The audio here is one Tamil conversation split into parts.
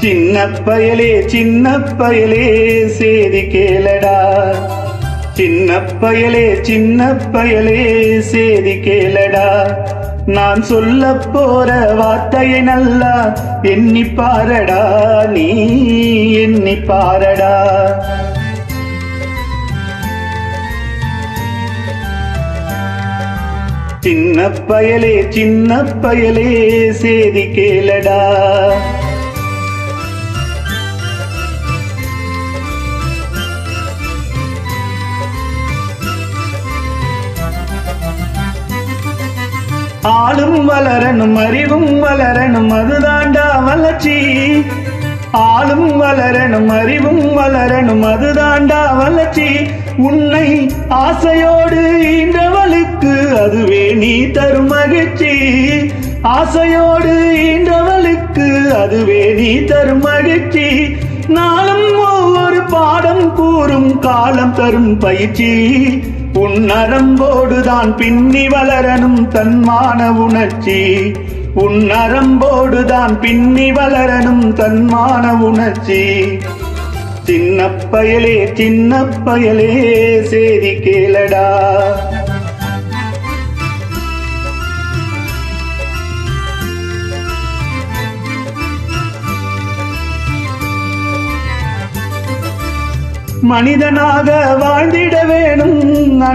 சின்ன பயலே சின்ன பயலே சேதி கேளடா. சின்ன பயலே சின்ன பயலே சேதி கேளடா. நான் சொல்ல போற வார்த்தையை நல்லா எண்ணி பாரடா நீ எண்ணி பாரடா. சின்ன பயலே சின்ன பயலே சேதி கேளடா. ஆளும் வளரணும் அறிவும் வளரணும் அதுதாண்டா வளர்ச்சி. ஆளும் வளரணும் அறிவும் வளரணும் அதுதாண்டா வளர்ச்சி. உன்னை ஆசையோடு ஈன்றவளுக்கு அதுவே நீ தரும் மகிழ்ச்சி. ஆசையோடு ஈன்றவளுக்கு அதுவே நீ தரும் மகிழ்ச்சி. நாளும் ஒவ்வொரு பாடம் கூறும் காலம் தரும் பயிற்சி. உன் நரம்போடுதான் பின்னி வளரனும் தன்மான உணர்ச்சி. உன் நரம்போடுதான் பின்னி வளரனும் தன்மான உணர்ச்சி. சின்ன பயலே சின்ன பயலே சேதி கேளடா. மனிதனாக வாழ்ந்திட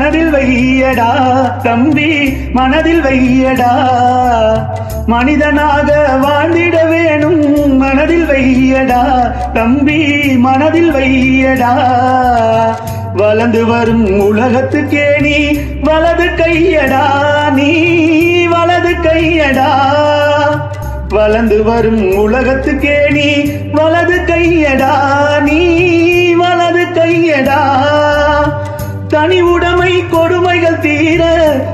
மனதில் வையடா தம்பி மனதில் வையடா. மனிதனாக வாழ்ந்திட வேணும் மனதில் வையடா. தம்பி மனதில் வையடா. வளர்ந்து வரும் உலகத்துக்கே நீ வலது கையடா நீ வலது கையடா. வளர்ந்து வரும் உலகத்துக்கே நீ வலது கையடா நீ வலது கையடா. தனி தீர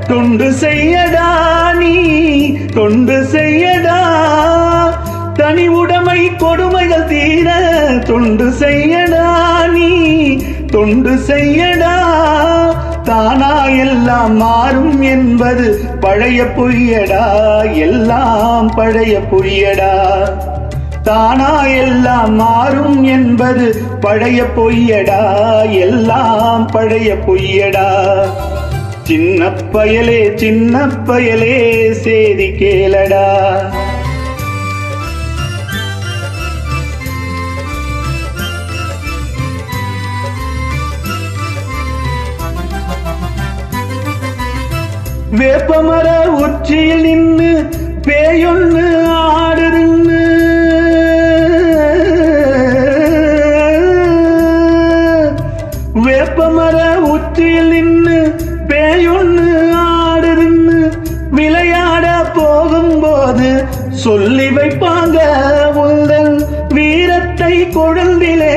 தொண்டு செய்யடா நீ தொண்டு செய்யடா. தனி உடைமை கொடுமைகள் தீர தொண்டு செய்யடா நீ தொண்டு செய்யடா. தானா எல்லாம் மாறும் என்பது பழைய பொய்யடா எல்லாம் பழைய பொய்யடா. தானா எல்லாம் மாறும் என்பது பழைய பொய்யடா எல்லாம் பழைய பொய்யடா. சின்ன பயலே சின்ன பயலே சேதி கேளடா. வேப்பமர உச்சியில் நின்று பேயொன்னு ஆடுதுன்னு. வேப்பமர உச்சியில் போகும்போது சொல்லி வைப்பாங்க உங்கள் வீரத்தை கொழுந்திலே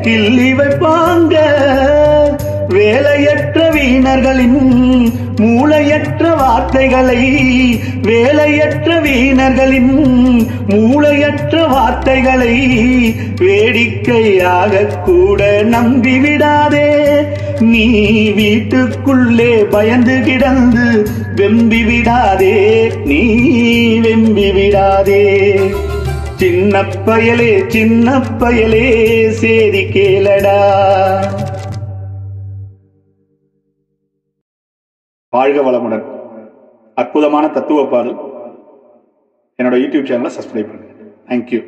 கிள்ளி வைப்பாங்க. வேலையற்ற வீணர்களின் மூளையற்ற வார்த்தைகளை வேலையற்ற வீணர்களின் மூளையற்ற வார்த்தைகளை வேடிக்கையாக கூட நம்பிவிடாதே. நீ வீட்டுக்குள்ளே பயந்து கிடந்து வெம்பி விடாதே நீ வெம்பி விடாதே சின்ன பயலே சின்ன பயலே சேதி கேளடா. வாழ்க வளமுடன். அற்புதமான தத்துவ பாடல். என்னோட யூடியூப் சேனலை சப்ஸ்கிரைப் பண்ணுங்க. தேங்க்யூ